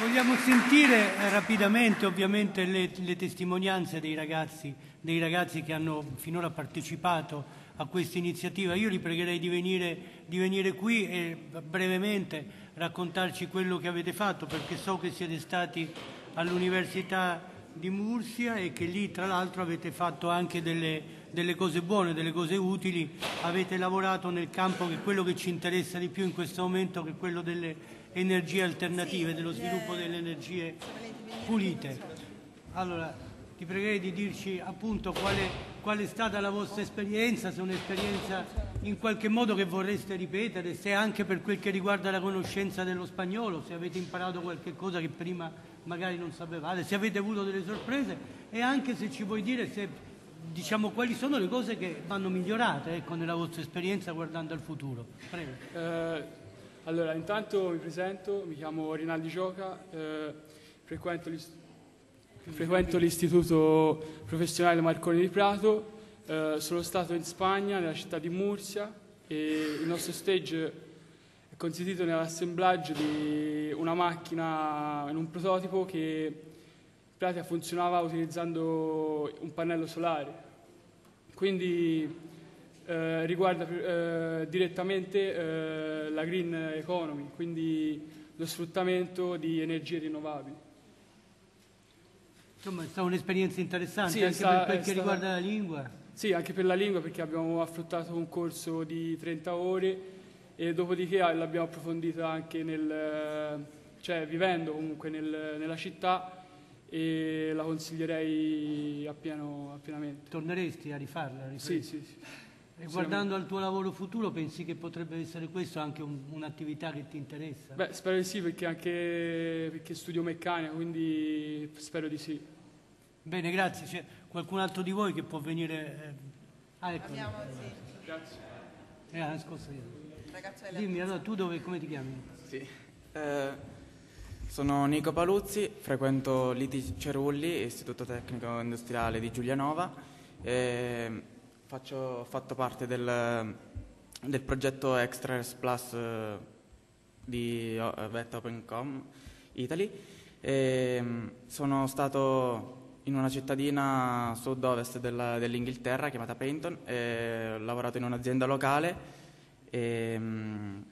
Vogliamo sentire eh, rapidamente ovviamente le, le testimonianze dei ragazzi, dei ragazzi che hanno finora partecipato a questa iniziativa. Io li pregherei di venire, di venire qui e brevemente raccontarci quello che avete fatto perché so che siete stati all'Università di Mursia e che lì tra l'altro avete fatto anche delle, delle, cose buone, delle cose utili, avete lavorato nel campo che è quello che ci interessa di più in questo momento, che è quello delle energie alternative, dello sviluppo delle energie pulite. Allora, ti pregherei di dirci appunto quale, qual è stata la vostra esperienza, se è un'esperienza in qualche modo che vorreste ripetere, se anche per quel che riguarda la conoscenza dello spagnolo, se avete imparato qualche cosa che prima magari non sapevate, se avete avuto delle sorprese e anche se ci vuoi dire se, diciamo, quali sono le cose che vanno migliorate ecco, nella vostra esperienza guardando al futuro. Prego. Eh, allora, intanto mi presento, mi chiamo Rinaldi Gioca, eh, frequento l'istituto professionale Marconi di Prato, eh, sono stato in Spagna, nella città di Murcia e il nostro stage è consistito nell'assemblaggio di una macchina in un prototipo che in pratica funzionava utilizzando un pannello solare. Quindi eh, riguarda eh, direttamente eh, la green economy, quindi lo sfruttamento di energie rinnovabili. Insomma, è stata un'esperienza interessante sì, anche sta, per quel che stata... riguarda la lingua. Sì, anche per la lingua perché abbiamo affrontato un corso di 30 ore e dopodiché l'abbiamo approfondita anche nel, cioè vivendo comunque nel, nella città e la consiglierei appieno, appienamente. Torneresti a rifarla? A sì, sì, sì. E guardando al tuo lavoro futuro, pensi che potrebbe essere questo anche un, un'attività che ti interessa? Beh, spero di sì, perché anche perché studio meccanica, quindi spero di sì. Bene, grazie. C'è qualcun altro di voi che può venire? Eh, ah, ecco. Abbiamo, sì. Grazie. Eh, la scorsa Dimmi, allora tu dove, come ti chiami? Sì. Eh, sono Nico Paluzzi, frequento l'ITI Cerulli, Istituto Tecnico Industriale di Giulianova. E faccio, ho fatto parte del, del progetto Extras Plus eh, di Vet Opencom Italy. E sono stato in una cittadina sud-ovest della, dell'Inghilterra chiamata Paynton, ho lavorato in un'azienda locale e mh,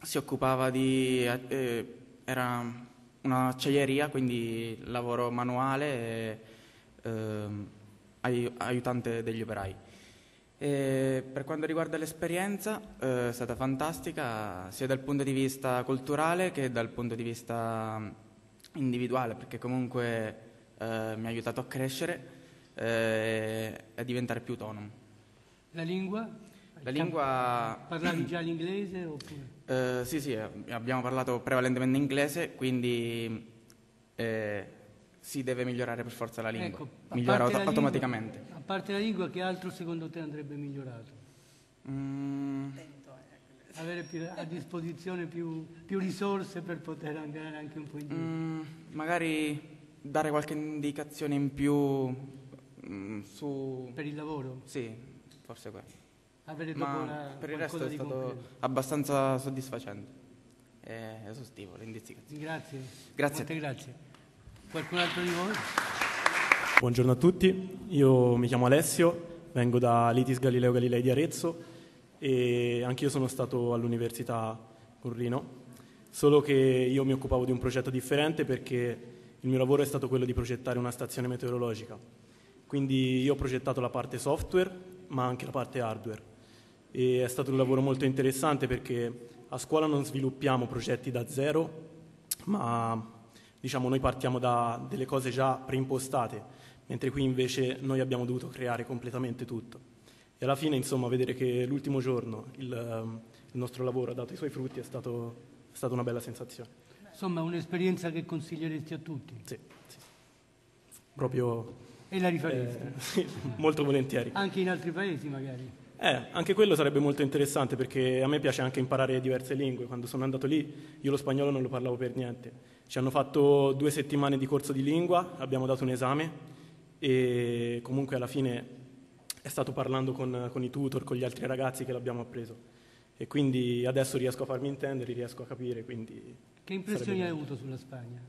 si occupava di... Eh, era un'acciaieria, quindi lavoro manuale e eh, aiutante degli operai. E per quanto riguarda l'esperienza eh, è stata fantastica sia dal punto di vista culturale che dal punto di vista individuale, perché comunque eh, mi ha aiutato a crescere eh, e a diventare più autonomo. La lingua? La lingua... Parlavi già l'inglese? Oppure? Eh, sì, sì, abbiamo parlato prevalentemente inglese, quindi eh, si deve migliorare per forza la lingua. Ecco, Migliora automaticamente. Lingua, parte la lingua, che altro secondo te andrebbe migliorato? Mm. Avere più, a disposizione più, più, risorse per poter andare anche un po' indietro. Mm, magari dare qualche indicazione in più mm, su... Per il lavoro? Sì, forse quello. Avere Ma la, per il resto è stato concreto. abbastanza soddisfacente e esaustivo l'indiziazione. Grazie. Grazie. Molte grazie. Qualcun altro di voi? Buongiorno a tutti, io mi chiamo Alessio, vengo da Litis Galileo Galilei di Arezzo e anch'io sono stato all'Università Currino, solo che io mi occupavo di un progetto differente perché il mio lavoro è stato quello di progettare una stazione meteorologica. Quindi io ho progettato la parte software, ma anche la parte hardware. E è stato un lavoro molto interessante perché a scuola non sviluppiamo progetti da zero, ma diciamo, noi partiamo da delle cose già preimpostate, mentre qui invece noi abbiamo dovuto creare completamente tutto. E alla fine, insomma, vedere che l'ultimo giorno il, il nostro lavoro ha dato i suoi frutti è, stato, è stata una bella sensazione. Insomma, un'esperienza che consiglieresti a tutti? Sì, sì. proprio... E la rifaresti? Eh, sì, molto volentieri. Anche in altri paesi magari? Eh, anche quello sarebbe molto interessante perché a me piace anche imparare diverse lingue. Quando sono andato lì io lo spagnolo non lo parlavo per niente. Ci hanno fatto due settimane di corso di lingua, abbiamo dato un esame e comunque alla fine è stato parlando con, con i tutor, con gli altri ragazzi che l'abbiamo appreso. E quindi adesso riesco a farmi intendere, riesco a capire, quindi Che impressioni hai avuto sulla Spagna?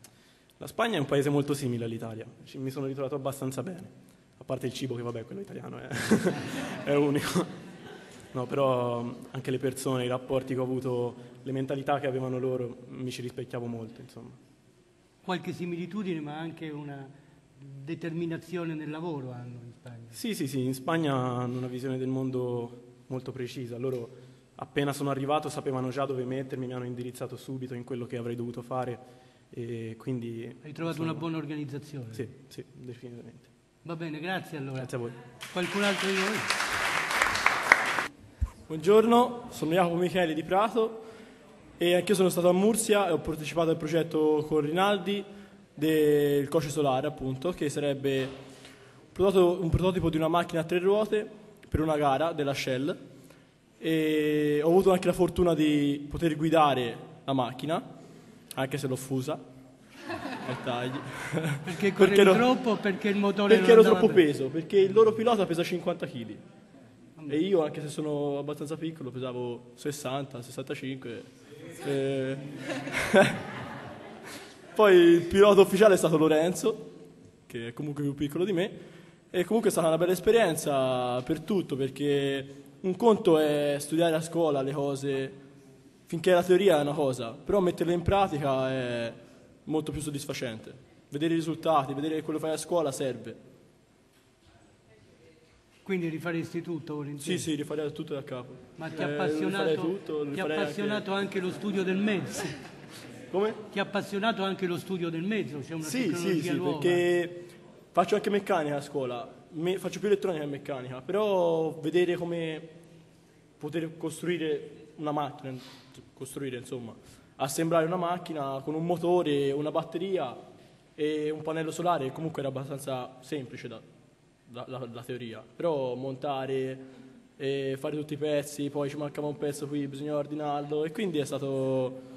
La Spagna è un paese molto simile all'Italia, mi sono ritrovato abbastanza bene, a parte il cibo che vabbè, quello italiano è, è unico. No, però anche le persone, i rapporti che ho avuto, le mentalità che avevano loro, mi ci rispecchiavo molto, insomma. Qualche similitudine, ma anche una determinazione nel lavoro hanno in Spagna? Sì, sì, sì, in Spagna hanno una visione del mondo molto precisa. Loro appena sono arrivato sapevano già dove mettermi, mi hanno indirizzato subito in quello che avrei dovuto fare e quindi... Hai trovato insomma, una buona organizzazione? Sì, sì, definitivamente. Va bene, grazie allora. Grazie a voi. Qualcun altro di voi? Buongiorno, sono Jacopo Micheli di Prato e anch'io sono stato a Mursia e ho partecipato al progetto con Rinaldi del Coce Solare, appunto, che sarebbe un prototipo di una macchina a tre ruote per una gara della Shell e ho avuto anche la fortuna di poter guidare la macchina, anche se l'ho fusa. Perché corre perché troppo o perché il motore Perché ero troppo peso, perché il loro pilota pesa 50 kg. E io, anche se sono abbastanza piccolo, pesavo 60, 65. E... Poi il pilota ufficiale è stato Lorenzo, che è comunque più piccolo di me, e comunque è stata una bella esperienza per tutto, perché un conto è studiare a scuola le cose, finché la teoria è una cosa, però metterle in pratica è molto più soddisfacente. Vedere i risultati, vedere quello che fai a scuola serve. Quindi rifaresti tutto volentieri? Sì, sì, rifarei tutto da capo. Ma ti ha appassionato, eh, tutto, ti appassionato anche... anche... lo studio del mezzo? Come? Ti ha appassionato anche lo studio del mezzo? C'è una sì, sì, sì, nuova. perché faccio anche meccanica a scuola me, faccio più elettronica che meccanica, però vedere come poter costruire una macchina, costruire insomma, assemblare una macchina con un motore, una batteria e un pannello solare comunque era abbastanza semplice da, da, da, da teoria, però montare fare tutti i pezzi, poi ci mancava un pezzo qui, bisognava ordinarlo e quindi è stato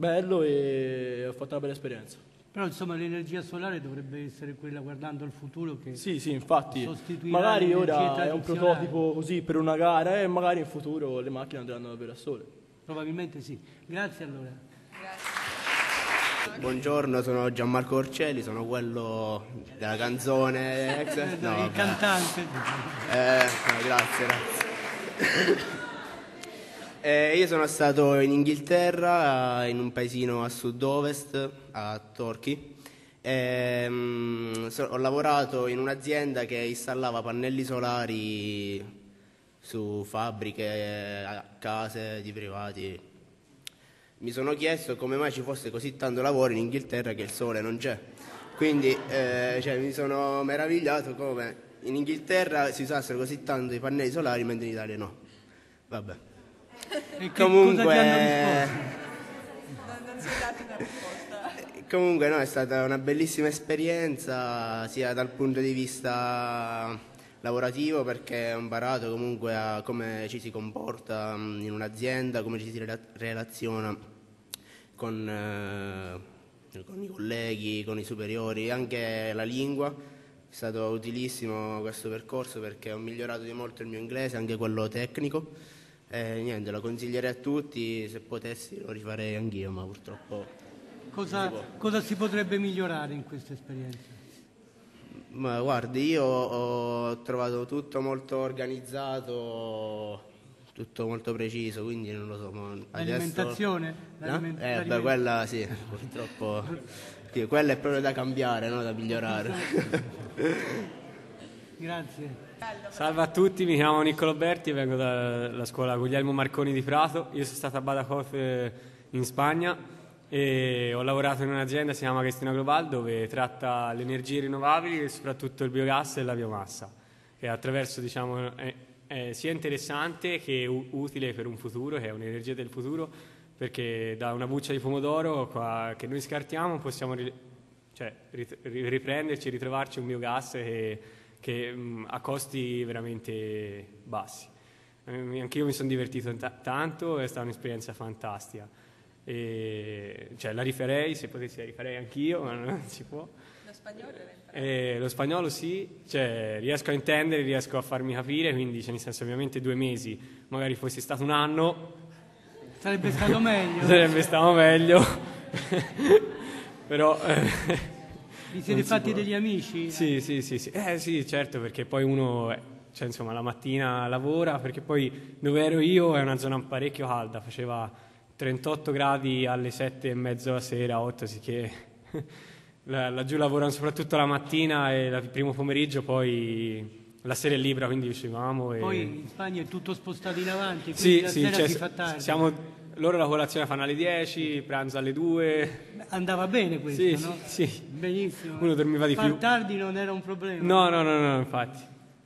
bello e ho fatto una bella esperienza. Però insomma l'energia solare dovrebbe essere quella guardando al futuro che Sì, sì, infatti magari ora è un prototipo così per una gara e magari in futuro le macchine andranno davvero a sole. Probabilmente sì. Grazie allora. Grazie. Buongiorno, sono Gianmarco Orcelli, sono quello della canzone ex... no, il cantante. Eh, no, grazie, grazie. Eh, io sono stato in Inghilterra, in un paesino a sud-ovest, a Torquay. E, um, so, ho lavorato in un'azienda che installava pannelli solari su fabbriche, case di privati. Mi sono chiesto come mai ci fosse così tanto lavoro in Inghilterra che il sole non c'è. Quindi eh, cioè, mi sono meravigliato come in Inghilterra si usassero così tanto i pannelli solari mentre in Italia no. Vabbè. E comunque... Comunque no, è stata una bellissima esperienza sia dal punto di vista lavorativo perché ho imparato comunque a come ci si comporta mm, in un'azienda, come ci si relaziona con, eh, con i colleghi, con i superiori, anche la lingua. È stato utilissimo questo percorso perché ho migliorato di molto il mio inglese, anche quello tecnico eh, niente, lo consiglierei a tutti, se potessi lo rifarei anch'io, ma purtroppo... Cosa, si cosa si potrebbe migliorare in questa esperienza? Ma guardi, io ho trovato tutto molto organizzato, tutto molto preciso, quindi non lo so. Ma L'alimentazione? Adesso... No? Eh, beh, quella sì, purtroppo. Sì, quella è proprio da cambiare, no? da migliorare. Grazie. Salve a tutti, mi chiamo Niccolo Berti e vengo dalla scuola Guglielmo Marconi di Prato. Io sono stato a Badajoz eh, in Spagna e ho lavorato in un'azienda che si chiama Cristina Global dove tratta le energie rinnovabili e soprattutto il biogas e la biomassa. E attraverso, diciamo, è, è sia interessante che utile per un futuro, che è un'energia del futuro, perché da una buccia di pomodoro qua, che noi scartiamo possiamo ri, cioè, riprenderci e ritrovarci un biogas che che mh, a costi veramente bassi. Eh, anche io mi sono divertito t- tanto, è stata un'esperienza fantastica. E, cioè, la rifarei, se potessi la rifarei anch'io, ma non si può. Lo spagnolo? Eh, lo spagnolo sì, cioè, riesco a intendere, riesco a farmi capire, quindi cioè, nel senso ovviamente due mesi, magari fosse stato un anno... Sarebbe stato meglio. sarebbe stato meglio, Però... eh, Vi siete fatti può. degli amici? Sì, sì, sì, sì. Eh sì, certo, perché poi uno, eh, cioè insomma, la mattina lavora, perché poi dove ero io è una zona parecchio calda, faceva 38 gradi alle 7 e mezzo la sera, 8, sì che la- laggiù lavorano soprattutto la mattina e il primo pomeriggio, poi la sera è libera, quindi uscivamo e... Poi in Spagna è tutto spostato in avanti, quindi Sì, la sì, sera cioè, si fa tardi. siamo, loro la colazione fanno alle 10, pranzo alle 2. Andava bene questo, Sì, no? sì, sì. Benissimo. Uno dormiva di Far più. tardi non era un problema. No, no, no, no, infatti.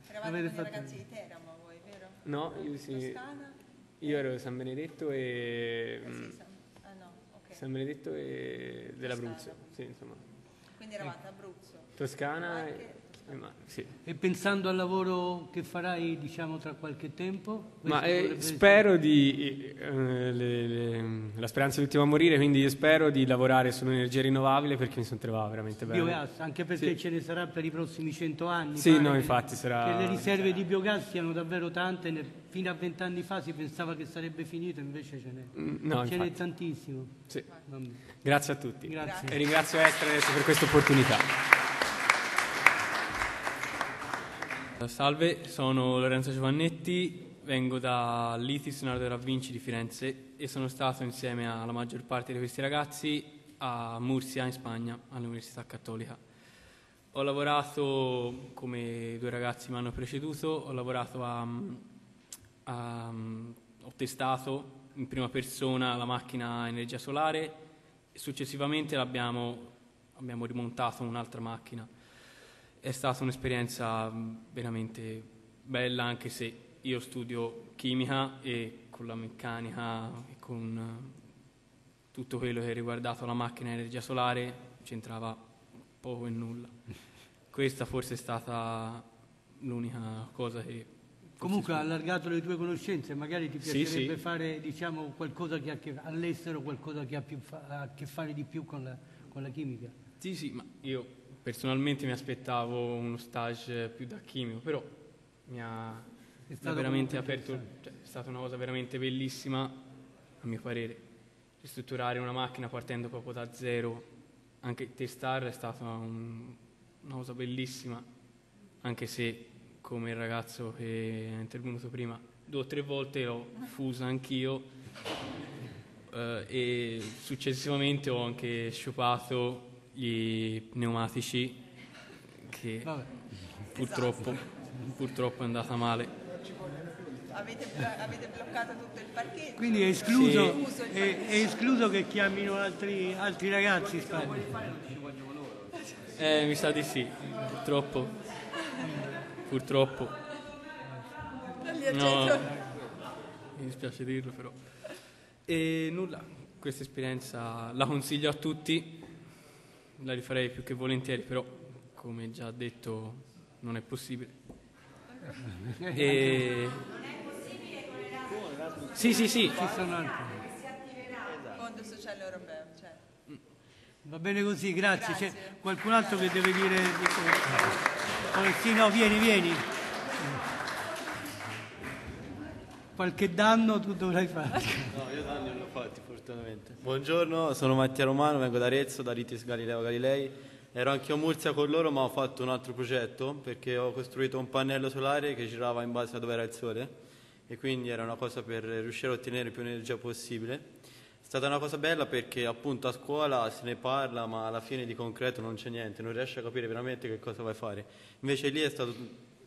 Eravate con i fatto- ragazzi di Teramo voi, vero? No, io sì. Toscana? Io ero di San Benedetto e... Eh sì, San- ah no, ok. San Benedetto e dell'Abruzzo, sì, insomma. Quindi eravate Abruzzo. Toscana e... e ma- sì. E pensando al lavoro che farai, diciamo, tra qualche tempo? Ma eh, spero di... eh, le- le- la speranza è l'ultima a morire, quindi spero di lavorare sull'energia rinnovabile perché mi sono trovato veramente bene. Biogas, anche perché Sì. ce ne sarà per i prossimi cento anni. Sì, no, infatti sarà- Che le riserve di biogas siano davvero tante, ne- fino a vent'anni fa si pensava che sarebbe finito, invece ce n'è, Mm, no, ce n'è tantissimo. Sì. Grazie a tutti. Grazie. E ringrazio Estranet per questa opportunità. Salve, sono Lorenzo Giovannetti, vengo dall'ITIS Leonardo da Vinci di Firenze e sono stato insieme alla maggior parte di questi ragazzi a Murcia in Spagna, all'Università Cattolica. Ho lavorato, come due ragazzi mi hanno preceduto, ho lavorato a, a- ho testato in prima persona la macchina a energia solare e successivamente abbiamo rimontato un'altra macchina. È stata un'esperienza mh, veramente bella anche se io studio chimica e con la meccanica e con eh, tutto quello che è riguardato la macchina a energia solare c'entrava poco e nulla. Questa forse è stata l'unica cosa che... Comunque ha allargato le tue conoscenze, magari ti Sì, piacerebbe sì. fare diciamo, qualcosa che ha che, all'estero, qualcosa che ha, più ha a che fare di più con la, con la chimica. Sì, sì, ma io personalmente mi aspettavo uno stage più da chimico, però mi ha, veramente aperto, cioè, è stata una cosa veramente bellissima, a mio parere. Ristrutturare una macchina partendo proprio da zero, anche testarla è stata un- una cosa bellissima, anche se come il ragazzo che è intervenuto prima, due o tre volte l'ho fusa anch'io eh, e successivamente ho anche sciupato gli pneumatici che Vabbè. purtroppo, purtroppo è andata male. Avete, blo- avete bloccato tutto il parcheggio? Quindi è escluso, Sì. è, è escluso che chiamino altri, altri ragazzi. Eh, mi sa di sì, purtroppo. Purtroppo. No, mi dispiace dirlo però. E nulla, questa esperienza la consiglio a tutti, la rifarei più che volentieri, però come già detto non è possibile. E... Sì, sì, sì. Ci sono altri. Fondo sociale europeo, certo. Va bene così, grazie. C'è qualcun altro che deve dire... Oh, sì, no, vieni, vieni. Qualche danno tu dovrai fare. No, io danni non ne ho fatti, fortunatamente. Buongiorno, sono Mattia Romano, vengo da Arezzo, da Ritis Galileo Galilei. Ero anche a Murcia con loro, ma ho fatto un altro progetto perché ho costruito un pannello solare che girava in base a dove era il sole e quindi era una cosa per riuscire a ottenere più energia possibile. È stata una cosa bella perché appunto a scuola se ne parla, ma alla fine di concreto non c'è niente, non riesci a capire veramente che cosa vai a fare. Invece lì è stato,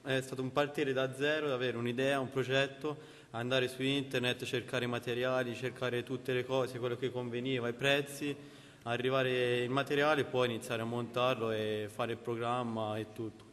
è stato un partire da zero, avere un'idea, un progetto, andare su internet, cercare materiali, cercare tutte le cose, quello che conveniva, i prezzi, arrivare il materiale e poi iniziare a montarlo e fare il programma e tutto.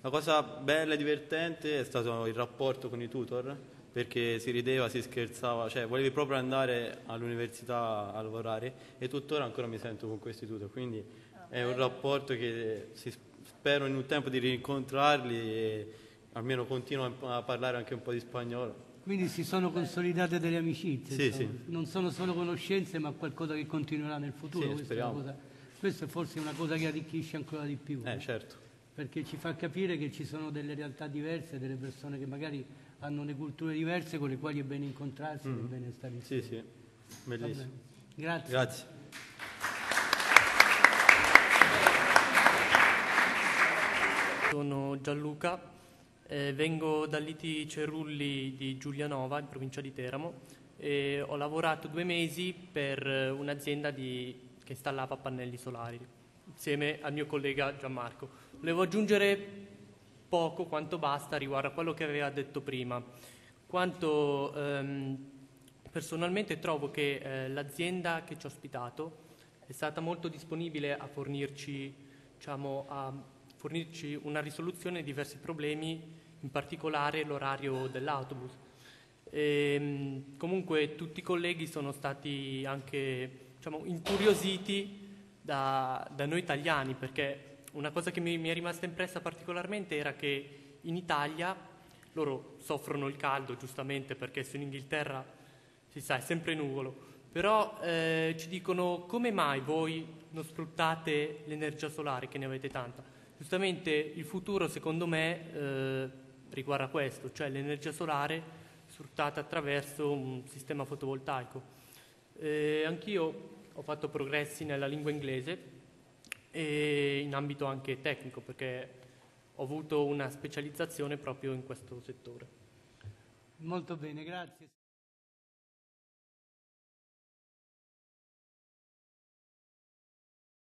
La cosa bella e divertente è stato il rapporto con i tutor, perché si rideva, si scherzava, cioè volevi proprio andare all'università a lavorare e tuttora ancora mi sento con questi tutor, quindi è un rapporto che si- spero in un tempo di rincontrarli e almeno continuo a parlare anche un po' di spagnolo. Quindi si sono consolidate delle amicizie, sì, sì. non sono solo conoscenze ma qualcosa che continuerà nel futuro. Sì, cosa, questa, è forse una cosa che arricchisce ancora di più. Eh, certo. Perché ci fa capire che ci sono delle realtà diverse, delle persone che magari hanno delle culture diverse con le quali è bene incontrarsi, mm. è mm-hmm. bene stare insieme. Sì, sì, bellissimo. Grazie. Grazie. Sono Gianluca, eh, vengo dall'ITI Cerulli di Giulianova, in provincia di Teramo, e ho lavorato due mesi per un'azienda di, che installava pannelli solari, insieme al mio collega Gianmarco. Volevo aggiungere poco quanto basta riguardo a quello che aveva detto prima, quanto ehm, personalmente trovo che eh, l'azienda che ci ha ospitato è stata molto disponibile a fornirci, diciamo, a fornirci una risoluzione di diversi problemi, in particolare l'orario dell'autobus. E, ehm, comunque tutti i colleghi sono stati anche diciamo, incuriositi da, da, noi italiani, perché una cosa che mi, mi è rimasta impressa particolarmente era che in Italia loro soffrono il caldo, giustamente, perché se in Inghilterra si sa, è sempre nuvolo, però eh, ci dicono come mai voi non sfruttate l'energia solare, che ne avete tanta? Giustamente il futuro secondo me eh, riguarda questo, cioè l'energia solare sfruttata attraverso un sistema fotovoltaico. Eh, anch'io ho fatto progressi nella lingua inglese e in ambito anche tecnico perché ho avuto una specializzazione proprio in questo settore. Molto bene, grazie.